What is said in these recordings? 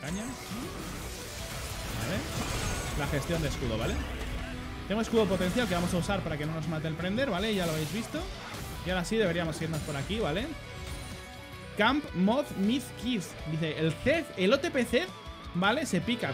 Caña. Vale. La gestión de escudo, ¿vale? Tengo escudo potencial que vamos a usar para que no nos mate el prender, ¿vale? Ya lo habéis visto. Y ahora sí deberíamos irnos por aquí, ¿vale? Camp Mod Myth Kids. Dice, el CEF, el OTPC, ¿vale? Se pica.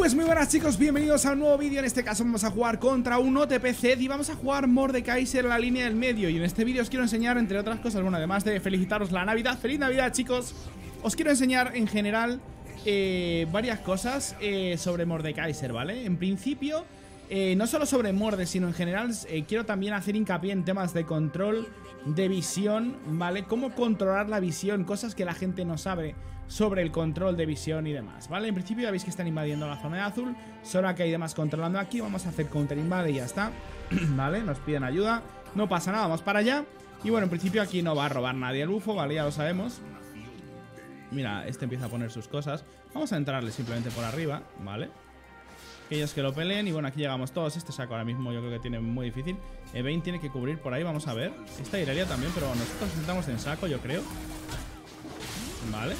Pues muy buenas chicos, bienvenidos a un nuevo vídeo En este caso vamos a jugar contra un OTPC Y vamos a jugar Mordekaiser en la línea del medio Y en este vídeo os quiero enseñar, entre otras cosas Bueno, además de felicitaros la Navidad ¡Feliz Navidad chicos! Os quiero enseñar en general eh, varias cosas eh, sobre Mordekaiser, ¿vale? En principio, eh, no solo sobre Morde, sino en general quiero también hacer hincapié en temas de control de visión, ¿vale? Cómo controlar la visión, cosas que la gente no sabe sobre el control de visión y demás, ¿vale? En principio ya veis que están invadiendo la zona de azul, solo que hay demás controlando aquí, vamos a hacer counter invade y ya está, ¿vale? Nos piden ayuda, no pasa nada, vamos para allá. Y bueno, en principio aquí no va a robar nadie el bufo, ¿vale? Ya lo sabemos. Mira, este empieza a poner sus cosas. Vamos a entrarle simplemente por arriba, ¿vale? Aquellos que lo peleen y bueno, aquí llegamos todos. Este saco ahora mismo yo creo que tiene muy difícil. E20 tiene que cubrir por ahí, vamos a ver. Esta Irelia también, pero nosotros entramos en saco, yo creo. Vale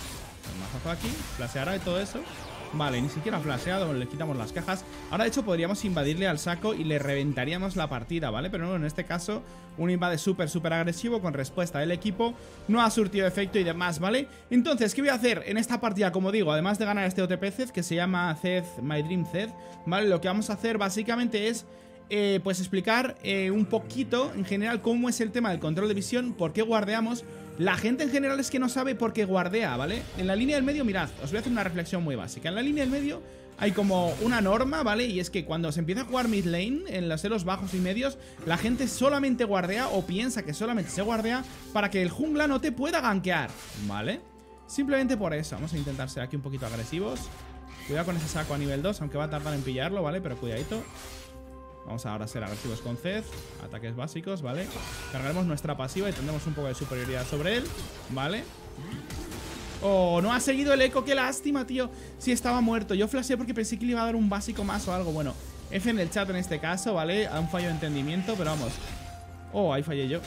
mazazo aquí, flasheará y todo eso. Vale, ni siquiera flasheado, le quitamos las cajas Ahora de hecho podríamos invadirle al saco y le reventaríamos la partida, ¿vale? Pero no, en este caso un invade súper, súper agresivo con respuesta del equipo No ha surtido efecto y demás, ¿vale? Entonces, ¿qué voy a hacer en esta partida? Como digo, además de ganar este OTP Zed que se llama Zed, My Dream Zed ¿Vale? Lo que vamos a hacer básicamente es eh, pues explicar eh, un poquito en general cómo es el tema del control de visión, por qué guardeamos. La gente en general es que no sabe por qué guardea, ¿vale? En la línea del medio, mirad, os voy a hacer una reflexión muy básica. En la línea del medio hay como una norma, ¿vale? Y es que cuando se empieza a jugar mid lane, en los ceros bajos y medios, la gente solamente guardea o piensa que solamente se guardea para que el jungla no te pueda gankear, ¿vale? Simplemente por eso, vamos a intentar ser aquí un poquito agresivos. Cuidado con ese saco a nivel 2, aunque va a tardar en pillarlo, ¿vale? Pero cuidadito. Vamos ahora a ser agresivos con Zed. Ataques básicos, ¿vale? Cargaremos nuestra pasiva y tendremos un poco de superioridad sobre él, ¿vale? Oh, no ha seguido el eco, qué lástima, tío Si estaba muerto, yo flasheé porque pensé que le iba a dar un básico más o algo Bueno, F en el chat en este caso, ¿vale? A un fallo de entendimiento, pero vamos Oh, ahí fallé yo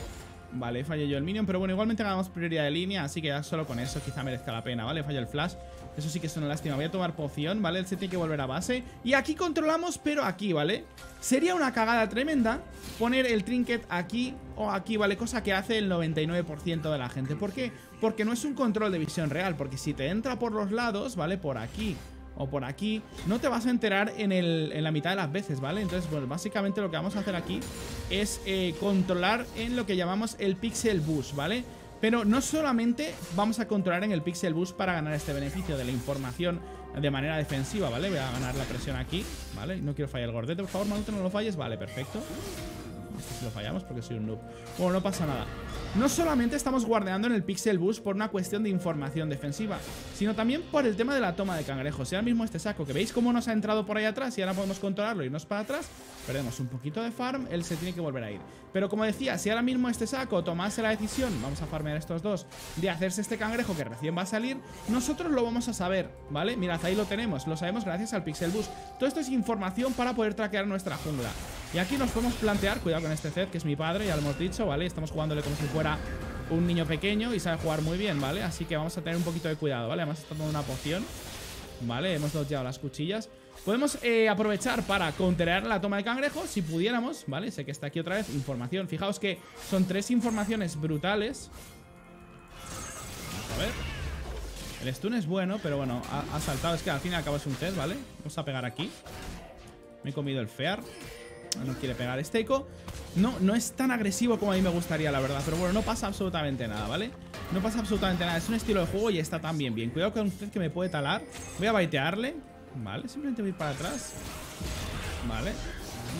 Vale, fallé yo el minion, pero bueno, igualmente ganamos prioridad de línea Así que ya solo con eso quizá merezca la pena, ¿vale? Falló el flash eso sí que es una lástima. Voy a tomar poción, ¿vale? Él se tiene que volver a base. Y aquí controlamos, pero aquí, ¿vale? Sería una cagada tremenda poner el trinket aquí o aquí, ¿vale? Cosa que hace el 99% de la gente. ¿Por qué? Porque no es un control de visión real. Porque si te entra por los lados, ¿vale? Por aquí o por aquí, no te vas a enterar en, el, en la mitad de las veces, ¿vale? Entonces, bueno, básicamente lo que vamos a hacer aquí es eh, controlar en lo que llamamos el pixel boost, ¿vale? Pero no solamente vamos a controlar en el Pixel Boost para ganar este beneficio de la información de manera defensiva, ¿vale? Voy a ganar la presión aquí, ¿vale? No quiero fallar el gordete, por favor, Manuto, no lo falles. Vale, perfecto. Este sí lo fallamos porque soy un noob. Bueno, no pasa nada. No solamente estamos guardeando en el Pixel Boost por una cuestión de información defensiva, sino también por el tema de la toma de cangrejos. Y ahora mismo este saco, que veis cómo nos ha entrado por ahí atrás y ahora podemos controlarlo y nos para atrás, perdemos un poquito de farm, él se tiene que volver a ir. Pero como decía, si ahora mismo este saco tomase la decisión, vamos a farmear estos dos, de hacerse este cangrejo que recién va a salir, nosotros lo vamos a saber, ¿vale? Mirad, ahí lo tenemos, lo sabemos gracias al Pixel Boost. Todo esto es información para poder traquear nuestra jungla. Y aquí nos podemos plantear, cuidado con este Zed, que es mi padre, ya lo hemos dicho, ¿vale? Estamos jugándole como si fuera un niño pequeño y sabe jugar muy bien, ¿vale? Así que vamos a tener un poquito de cuidado, ¿vale? Además está tomando una poción Vale, hemos dodgeado las cuchillas Podemos eh, aprovechar para counterear la toma de cangrejo Si pudiéramos, ¿vale? Sé que está aquí otra vez, información Fijaos que son tres informaciones brutales a ver El stun es bueno, pero bueno, ha, saltado Es que al fin y al cabo es un test, ¿vale? Vamos a pegar aquí Me he comido el fear no quiere pegar este eco. No, no es tan agresivo como a mí me gustaría, la verdad. Pero bueno, no pasa absolutamente nada, ¿vale? No pasa absolutamente nada. Es un estilo de juego y está tan bien. Bien, cuidado con usted que me puede talar. Voy a baitearle. Vale, simplemente voy para atrás. Vale.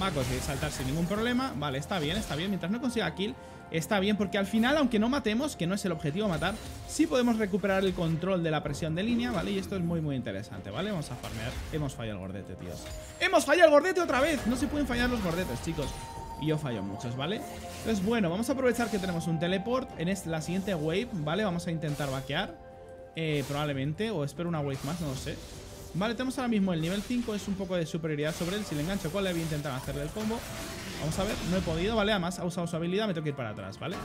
Va a conseguir saltar sin ningún problema. Vale, está bien, está bien. Mientras no consiga kill, está bien. Porque al final, aunque no matemos, que no es el objetivo matar, sí podemos recuperar el control de la presión de línea, ¿vale? Y esto es muy, muy interesante, ¿vale? Vamos a farmear. Hemos fallado el gordete, tíos. ¡Hemos fallado el gordete otra vez! No se pueden fallar los gordetes, chicos. Y yo fallo muchos, ¿vale? Entonces, bueno, vamos a aprovechar que tenemos un teleport en la siguiente wave, ¿vale? Vamos a intentar vaquear eh, Probablemente, o espero una wave más, no lo sé Vale, tenemos ahora mismo el nivel 5 Es un poco de superioridad sobre él Si le engancho, ¿cuál le voy a intentar hacerle el combo? Vamos a ver, no he podido, ¿vale? Además ha usado su habilidad, me tengo que ir para atrás, ¿vale?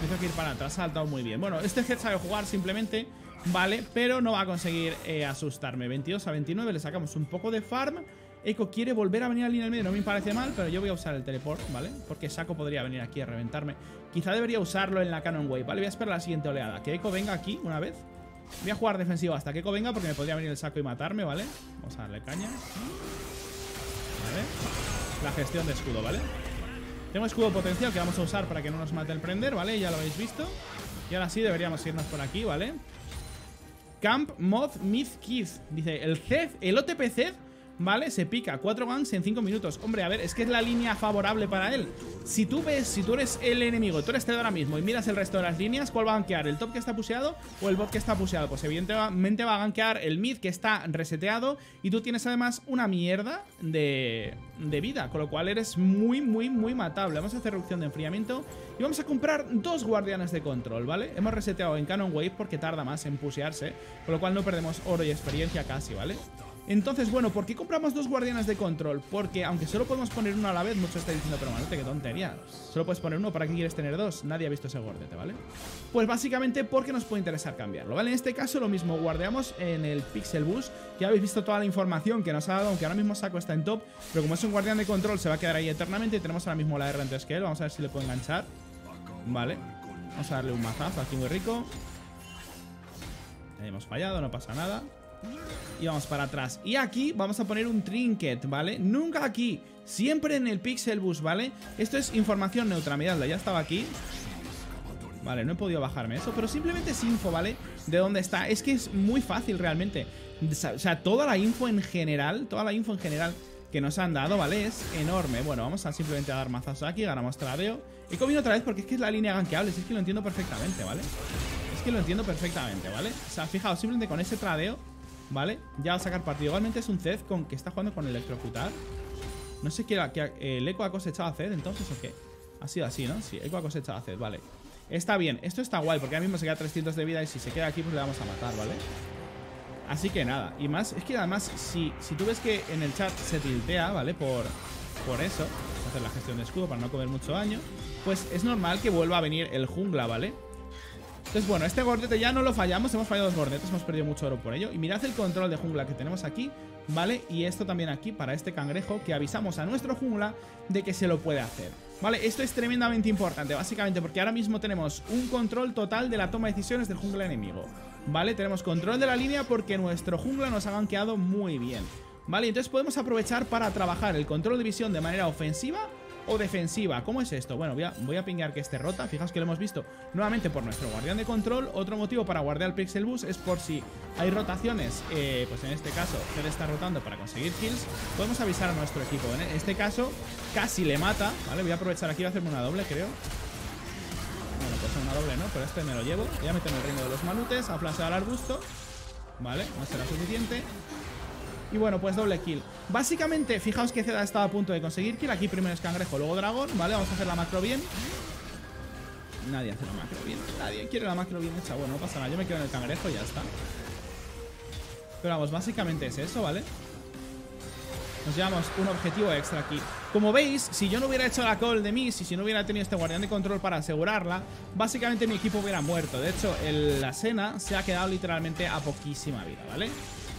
Me tengo que ir para atrás, ha saltado muy bien Bueno, este Head sabe jugar simplemente, ¿vale? Pero no va a conseguir eh, asustarme 22 a 29, le sacamos un poco de farm Echo quiere volver a venir a línea del medio, no me parece mal, pero yo voy a usar el teleport, ¿vale? Porque Saco podría venir aquí a reventarme. Quizá debería usarlo en la Cannon Wave, ¿vale? Voy a esperar la siguiente oleada. Que Echo venga aquí una vez. Voy a jugar defensivo hasta que Echo venga porque me podría venir el Saco y matarme, ¿vale? Vamos a darle caña. Vale. La gestión de escudo, ¿vale? Tengo escudo potencial que vamos a usar para que no nos mate el prender, ¿vale? Ya lo habéis visto. Y ahora sí deberíamos irnos por aquí, ¿vale? Camp Moth Myth Kids. Dice, el CED, el OTP CED ¿vale? Se pica, 4 ganks en 5 minutos Hombre, a ver, es que es la línea favorable para él Si tú ves, si tú eres el enemigo, tú eres Ted ahora mismo Y miras el resto de las líneas, ¿cuál va a gankear? ¿El top que está puseado o el bot que está puseado? Pues evidentemente va a gankear el mid que está reseteado Y tú tienes además una mierda de, de vida Con lo cual eres muy, muy, muy matable Vamos a hacer reducción de enfriamiento Y vamos a comprar dos guardianes de control, ¿vale? Hemos reseteado en Canon Wave porque tarda más en pusearse Con lo cual no perdemos oro y experiencia casi, ¿vale? Entonces, bueno, ¿por qué compramos dos guardianes de control? Porque aunque solo podemos poner uno a la vez, muchos estáis diciendo, pero manote, qué tontería. Solo puedes poner uno, ¿para qué quieres tener dos? Nadie ha visto ese gordete, ¿vale? Pues básicamente porque nos puede interesar cambiarlo, ¿vale? En este caso lo mismo, guardeamos en el Pixel Bus. Ya habéis visto toda la información que nos ha dado, aunque ahora mismo Saco está en top. Pero como es un guardián de control, se va a quedar ahí eternamente. Y tenemos ahora mismo la R antes que él. Vamos a ver si le puedo enganchar. Vale. Vamos a darle un mazazo aquí muy rico. Hemos fallado, no pasa nada. Y vamos para atrás. Y aquí vamos a poner un trinket, ¿vale? Nunca aquí, siempre en el pixel bus, ¿vale? Esto es información neutra, miradla, ya estaba aquí Vale, no he podido bajarme eso, pero simplemente es info, ¿vale? De dónde está, es que es muy fácil realmente O sea, toda la info en general, toda la info en general que nos han dado, ¿vale? Es enorme Bueno, vamos a simplemente a dar mazazos aquí, ganamos tradeo He comido otra vez porque es que es la línea gankeable, es que lo entiendo perfectamente, ¿vale? Es que lo entiendo perfectamente, ¿vale? O sea, fijaos, simplemente con ese tradeo ¿Vale? Ya va a sacar partido. Igualmente es un Zed con que está jugando con electrocutar. No sé qué, el Eco ha cosechado a Zed entonces o qué. Ha sido así, ¿no? Sí, Eco ha cosechado a Zed, vale. Está bien, esto está guay porque ahora mismo se queda 300 de vida y si se queda aquí pues le vamos a matar, ¿vale? Así que nada, y más, es que además si, si tú ves que en el chat se tiltea, ¿vale? Por, por eso, hacer la gestión de escudo para no comer mucho daño, pues es normal que vuelva a venir el jungla, ¿vale? Entonces, bueno, este gordete ya no lo fallamos. Hemos fallado dos gordetes, hemos perdido mucho oro por ello. Y mirad el control de jungla que tenemos aquí, ¿vale? Y esto también aquí para este cangrejo que avisamos a nuestro jungla de que se lo puede hacer. ¿Vale? Esto es tremendamente importante, básicamente porque ahora mismo tenemos un control total de la toma de decisiones del jungla enemigo. ¿Vale? Tenemos control de la línea porque nuestro jungla nos ha gankeado muy bien. ¿Vale? Entonces podemos aprovechar para trabajar el control de visión de manera ofensiva o defensiva. ¿Cómo es esto? Bueno, voy a, voy a pingar que esté rota. Fijaos que lo hemos visto nuevamente por nuestro guardián de control. Otro motivo para guardar el Pixel Bus es por si hay rotaciones, eh, pues en este caso Fed está rotando para conseguir kills, podemos avisar a nuestro equipo. En este caso casi le mata, ¿vale? Voy a aprovechar aquí, a hacerme una doble, creo. Bueno, pues una doble, ¿no? Pero este me lo llevo. Voy a meter en el reino de los manutes, a flashear al arbusto. Vale, no será suficiente. Y bueno, pues doble kill. Básicamente, fijaos que Zeda estaba a punto de conseguir kill. Aquí primero es cangrejo, luego dragón Vale, vamos a hacer la macro bien. Nadie hace la macro bien. Nadie quiere la macro bien hecha. Bueno, no pasa nada, yo me quedo en el cangrejo y ya está. Pero vamos, básicamente es eso, ¿vale? Nos llevamos un objetivo extra aquí Como veis, si yo no hubiera hecho la call de mí Si no hubiera tenido este guardián de control para asegurarla Básicamente mi equipo hubiera muerto De hecho, la Sena se ha quedado literalmente a poquísima vida, ¿vale?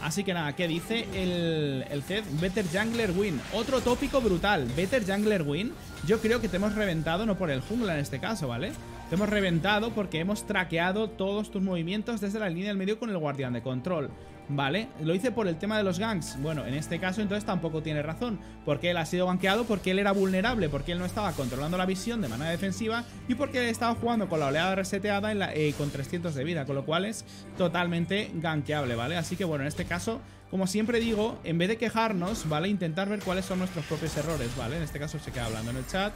Así que nada, ¿qué dice el, el Zed? Better Jungler Win. Otro tópico brutal. Better Jungler Win. Yo creo que te hemos reventado, no por el jungla en este caso, ¿vale? Te hemos reventado porque hemos traqueado todos tus movimientos desde la línea del medio con el guardián de control. ¿Vale? Lo hice por el tema de los ganks. Bueno, en este caso entonces tampoco tiene razón. Porque él ha sido gankeado, porque él era vulnerable, porque él no estaba controlando la visión de manera defensiva y porque él estaba jugando con la oleada reseteada eh, con 300 de vida, con lo cual es totalmente gankeable, ¿vale? Así que bueno, en este caso, como siempre digo, en vez de quejarnos, ¿vale? Intentar ver cuáles son nuestros propios errores, ¿vale? En este caso se queda hablando en el chat.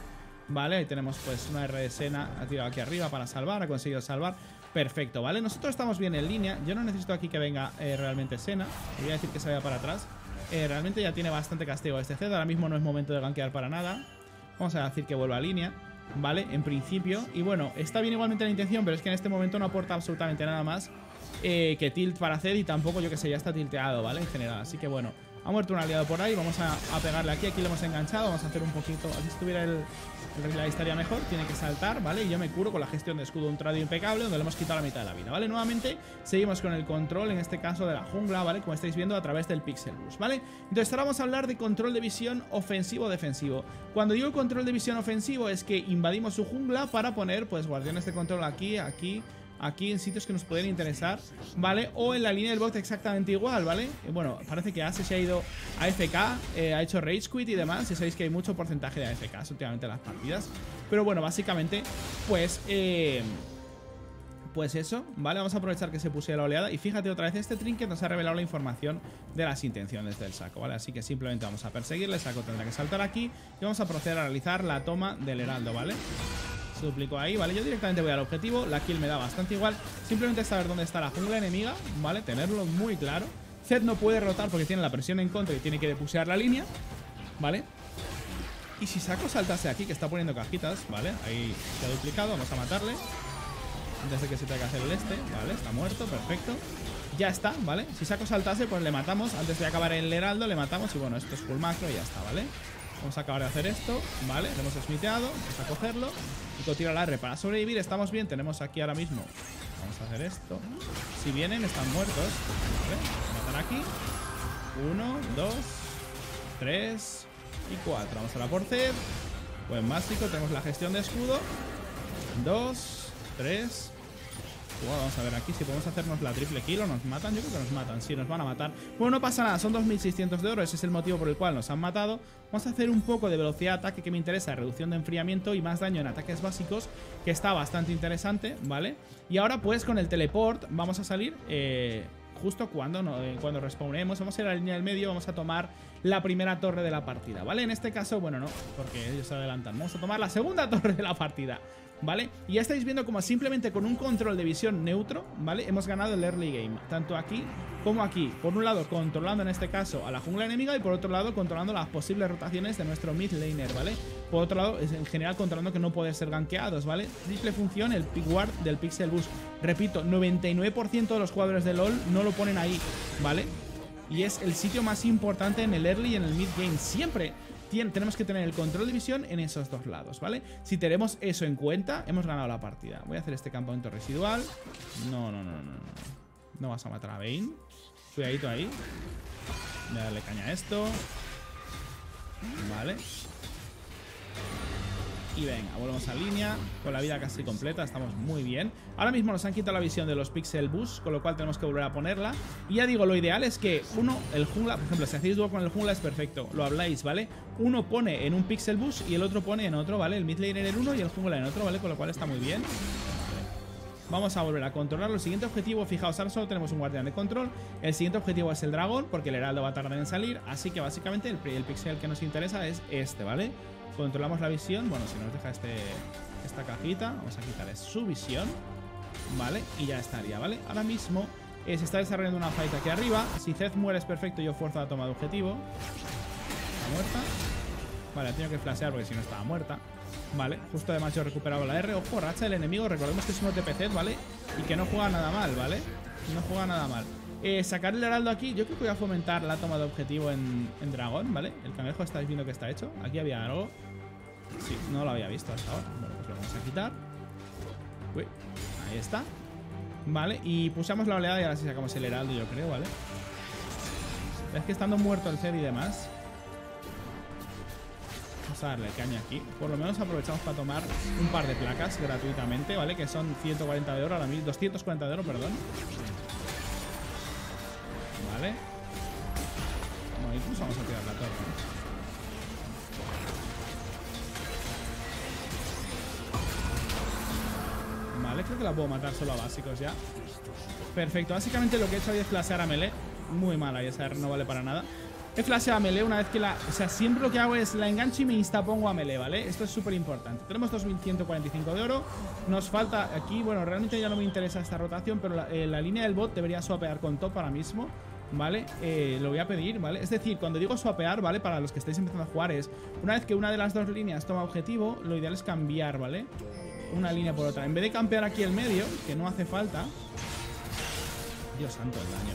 Vale, ahí tenemos pues una R de Sena ha tirado aquí arriba para salvar, ha conseguido salvar. Perfecto, ¿vale? Nosotros estamos bien en línea. Yo no necesito aquí que venga eh, realmente Sena Voy a decir que se vaya para atrás. Eh, Realmente ya tiene bastante castigo este Zed Ahora mismo no es momento de gankear para nada. Vamos a decir que vuelva a línea ¿Vale? En principio. Y bueno, está bien igualmente la intención Pero es que en este momento no aporta absolutamente nada más eh, Que tilt para Zed Y tampoco, yo que sé, ya está tilteado, ¿vale? En general. Así que bueno Ha muerto un aliado por ahí, vamos a, pegarle aquí, aquí le hemos enganchado, vamos a hacer un poquito... Aquí estuviera el, el rey estaría mejor, tiene que saltar, ¿vale? Y yo me curo con la gestión de escudo un tradio impecable donde le hemos quitado la mitad de la vida, ¿vale? Nuevamente seguimos con el control, en este caso de la jungla, ¿vale? Como estáis viendo a través del Pixel Bus, ¿vale? Entonces ahora vamos a hablar de control de visión ofensivo-defensivo. Cuando digo control de visión ofensivo es que invadimos su jungla para poner, pues, guardianes de control aquí, aquí aquí en sitios que nos pueden interesar, ¿vale? O en la línea del bot exactamente igual, ¿vale? Eh, bueno, parece que Ace se ha ido a FK, eh, ha hecho Rage Quit y demás, y sabéis que hay mucho porcentaje de AFK últimamente en las partidas. Pero bueno, básicamente, pues... Eh, pues eso, ¿vale? Vamos a aprovechar que se puse la oleada Y fíjate otra vez, este trinket nos ha revelado la información De las intenciones del saco, ¿vale? Así que simplemente vamos a perseguirle, el saco tendrá que saltar aquí Y vamos a proceder a realizar la toma del heraldo, ¿vale? Duplicó ahí, ¿vale? Yo directamente voy al objetivo, la kill me da bastante igual. Simplemente saber dónde está la jungla enemiga, ¿vale? Tenerlo muy claro. Zed no puede rotar porque tiene la presión en contra y tiene que depusear la línea, ¿vale? Y si Saco saltase aquí, que está poniendo cajitas, ¿vale? Ahí se ha duplicado, vamos a matarle. Antes de que se tenga que hacer el este, ¿vale? Está muerto, perfecto. Ya está, ¿vale? Si Saco saltase, pues le matamos. Antes de acabar el heraldo, le matamos. Y bueno, esto es full macro y ya está, ¿vale? Vamos a acabar de hacer esto, ¿vale? Lo hemos smiteado, vamos a cogerlo. Y tira la R para sobrevivir, estamos bien Tenemos aquí ahora mismo, vamos a hacer esto. Si vienen, están muertos ¿Vale? Matan aquí. Uno, dos, tres y cuatro. Vamos a la por Buen básico, tenemos la gestión de escudo. Dos, tres vamos a ver aquí si podemos hacernos la triple kill o nos matan. Yo creo que nos matan, sí, nos van a matar. Bueno, no pasa nada, son 2600 de oro, ese es el motivo por el cual nos han matado. Vamos a hacer un poco de velocidad de ataque que me interesa, reducción de enfriamiento y más daño en ataques básicos, que está bastante interesante, ¿vale? Y ahora pues con el teleport vamos a salir... Eh, justo cuando, eh, cuando respawnemos, vamos a ir a la línea del medio, vamos a tomar la primera torre de la partida, ¿vale? En este caso, bueno, no, porque ellos se adelantan. Vamos a tomar la segunda torre de la partida. ¿Vale? Y ya estáis viendo como simplemente con un control de visión neutro, ¿vale? Hemos ganado el early game, tanto aquí como aquí. Por un lado, controlando en este caso a la jungla enemiga y por otro lado, controlando las posibles rotaciones de nuestro mid laner, ¿vale? Por otro lado, en general, controlando que no pueden ser gankeados, ¿vale? Triple función, el pick ward del pixel boost. Repito, 99% de los jugadores de LoL no lo ponen ahí, ¿vale? Y es el sitio más importante en el early y en el mid game. Siempre tenemos que tener el control de visión en esos dos lados, ¿vale? Si tenemos eso en cuenta, hemos ganado la partida. Voy a hacer este campamento residual. No, no, no, no, no. Vas a matar a Bane. Cuidadito ahí. Voy a darle caña a esto. Vale. Y venga, volvemos a línea Con la vida casi completa, estamos muy bien Ahora mismo nos han quitado la visión de los Pixel Bus Con lo cual tenemos que volver a ponerla Y ya digo, lo ideal es que uno, el jungla Por ejemplo, si hacéis dúo con el jungla es perfecto Lo habláis, ¿vale? Uno pone en un Pixel Bus y el otro pone en otro, ¿vale? El mid laner en uno y el jungla en otro, ¿vale? Con lo cual está muy bien Vamos a volver a controlar. El siguiente objetivo, fijaos, ahora solo tenemos un guardián de control. El siguiente objetivo es el dragón, porque el heraldo va a tardar en salir. Así que básicamente el, el pixel que nos interesa es este, ¿vale? Controlamos la visión. Bueno, si nos deja este, esta cajita, vamos a quitarle su visión. Vale, y ya estaría, ¿vale? Ahora mismo eh, se está desarrollando una fight aquí arriba. Si Zed muere es perfecto, yo fuerzo la toma de objetivo. Está muerta. Vale, ha tenido que flashear porque si no estaba muerta. Vale, justo además yo he recuperado la R. Ojo, racha del enemigo. Recordemos que es un TPC, ¿vale? Y que no juega nada mal, ¿vale? No juega nada mal. Eh, sacar el heraldo aquí, yo creo que voy a fomentar la toma de objetivo en, dragón, ¿vale? El cangrejo estáis viendo que está hecho. Aquí había algo. Sí, no lo había visto hasta ahora. Bueno, pues lo vamos a quitar. Uy, ahí está. Vale, y pulsamos la oleada y ahora sí sacamos el heraldo, yo creo, ¿vale? Es que estando muerto el ser y demás. Vamos a darle caña aquí. Por lo menos aprovechamos para tomar un par de placas gratuitamente, ¿vale? Que son 140 de oro, ahora mismo 240 de oro, perdón. Vale. Incluso vamos a tirar la torre. Vale, creo que la puedo matar solo a básicos ya. Perfecto, básicamente lo que he hecho ahí es flashear a melee. Muy mala y esa no vale para nada. He flasheado a melee una vez que la... O sea, siempre lo que hago es la engancho y me instapongo a melee, ¿vale? Esto es súper importante. Tenemos 2145 de oro. Nos falta aquí... Bueno, realmente ya no me interesa esta rotación, pero la, eh, línea del bot debería swapear con top ahora mismo. ¿Vale? Eh, lo voy a pedir, ¿vale? Es decir, cuando digo swapear, ¿vale? Para los que estáis empezando a jugar es, una vez que una de las dos líneas toma objetivo, lo ideal es cambiar, ¿vale? Una línea por otra. En vez de campear aquí el medio, que no hace falta... Dios santo, el daño.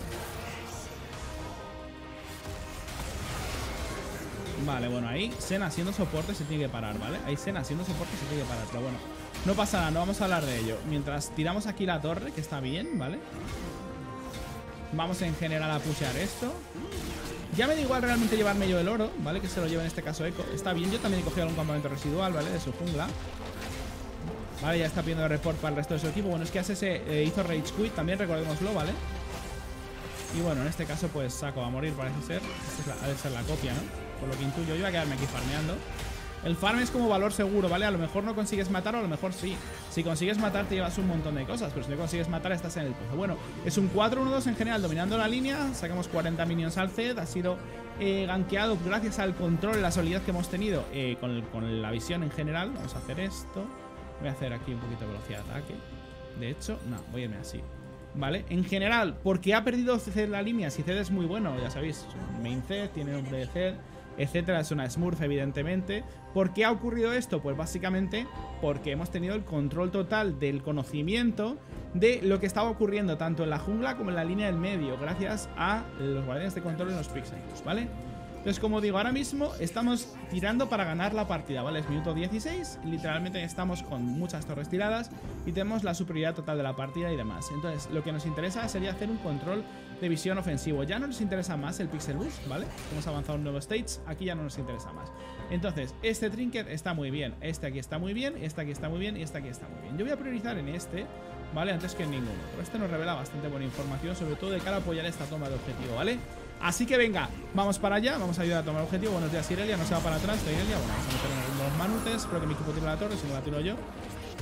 Vale, bueno, ahí Sen haciendo soporte se tiene que parar, ¿vale? Ahí Sen haciendo soporte se tiene que parar, pero bueno. No pasa nada, no vamos a hablar de ello. Mientras tiramos aquí la torre, que está bien, ¿vale? Vamos en general a pushear esto. Ya me da igual realmente llevarme yo el oro, ¿vale? Que se lo lleve en este caso Echo. Está bien, yo también he cogido algún campamento residual, ¿vale? De su jungla. Vale, ya está pidiendo report para el resto de su equipo. Bueno, es que hace ese eh, hizo Rage Quit, también recordémoslo, ¿vale? Y bueno, en este caso pues Saco a morir, parece ser. Esta es la, debe ser la copia, ¿no? Por lo que intuyo, yo voy a quedarme aquí farmeando. El farm es como valor seguro, ¿vale? A lo mejor no consigues matar o a lo mejor sí. Si consigues matar te llevas un montón de cosas, pero si no consigues matar estás en el pozo. Bueno, es un 4-1-2 en general dominando la línea. Sacamos 40 minions al Zed. Ha sido eh, gankeado gracias al control la solidez que hemos tenido eh, con, con la visión en general. Vamos a hacer esto. Voy a hacer aquí un poquito de velocidad de ataque. De hecho, no, voy a irme así. ¿Vale? En general, porque ha perdido Zed la línea? Si Zed es muy bueno, ya sabéis, main Zed, tiene nombre de Zed, etcétera, es una Smurf, evidentemente. ¿Por qué ha ocurrido esto? Pues básicamente porque hemos tenido el control total del conocimiento de lo que estaba ocurriendo tanto en la jungla como en la línea del medio, gracias a los guardianes de control en los pixels, ¿vale? Entonces, como digo, ahora mismo estamos tirando para ganar la partida, ¿vale? Es minuto 16, literalmente estamos con muchas torres tiradas y tenemos la superioridad total de la partida y demás. Entonces, lo que nos interesa sería hacer un control de visión ofensivo. Ya no nos interesa más el Pixel Boost, ¿vale? Hemos avanzado un nuevo stage, aquí ya no nos interesa más. Entonces, este Trinket está muy bien, este aquí está muy bien, este aquí está muy bien y este aquí está muy bien. Yo voy a priorizar en este, ¿vale? Antes que en ninguno. Pero este nos revela bastante buena información, sobre todo de cara a apoyar esta toma de objetivo, ¿vale? Así que venga, vamos para allá, vamos a ayudar a tomar objetivo. Buenos días, Irelia, no se va para atrás, de Irelia. Bueno, vamos a meter los manutes, espero que mi equipo tire la torre, si no la tiro yo.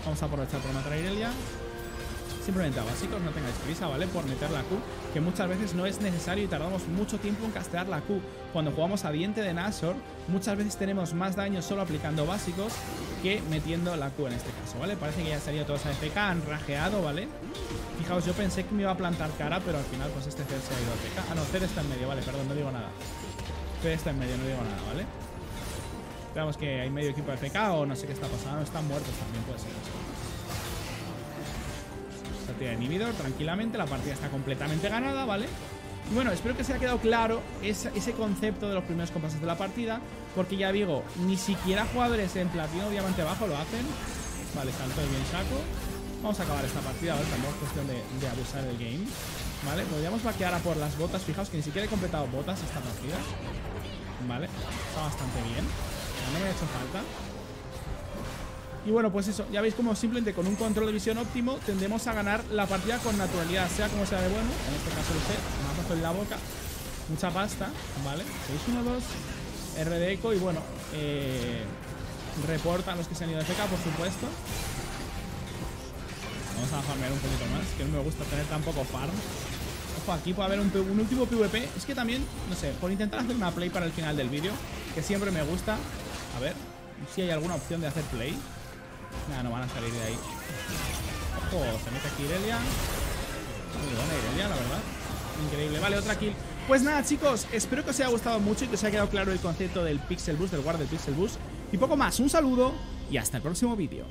Vamos a aprovechar por matar a Irelia. Simplemente a básicos, no tengáis prisa, ¿vale? Por meter la Q, que muchas veces no es necesario y tardamos mucho tiempo en castear la Q. Cuando jugamos a diente de Nashor, muchas veces tenemos más daño solo aplicando básicos que metiendo la Q en este caso, ¿vale? Parece que ya salido todos a FK, han rajeado, ¿vale? Fijaos, yo pensé que me iba a plantar cara, pero al final pues este Cer se ha ido a FK. Ah, no, Cer está en medio, vale, perdón, no digo nada. Cer está en medio, no digo nada, ¿vale? Esperamos que hay medio equipo de FK o no sé qué está pasando. Están muertos también, puede ser eso de inhibidor tranquilamente. La partida está completamente ganada, ¿vale? Y bueno, espero que se haya quedado claro ese, concepto de los primeros compases de la partida. Porque ya digo, ni siquiera jugadores en platino diamante bajo lo hacen. Vale, salto de bien saco. Vamos a acabar esta partida, ¿vale? Tampoco es cuestión de, de abusar del game. ¿Vale? Podríamos vaquear a por las botas. Fijaos que ni siquiera he completado botas esta partida. ¿Vale? Está bastante bien. No me ha hecho falta. Y bueno, pues eso, ya veis como simplemente con un control de visión óptimo tendemos a ganar la partida con naturalidad, sea como sea de bueno. En este caso lo sé, puesto en la boca mucha pasta, ¿vale? 6-1-2, RD Eco y bueno, eh, reportan los que se han ido de FK, por supuesto. Vamos a farmear un poquito más, que no me gusta tener tan poco farm. Ojo, aquí puede haber un último PvP. Es que también, no sé, por intentar hacer una play para el final del vídeo, que siempre me gusta. A ver, si hay alguna opción de hacer play. Nada, no van a salir de ahí. Ojo, se mete aquí Irelia. Muy buena Irelia, la verdad. Increíble. Vale, otra kill. Pues nada, chicos, espero que os haya gustado mucho y que os haya quedado claro el concepto del Pixel Boost, del guard del Pixel Boost. Y poco más. Un saludo y hasta el próximo vídeo.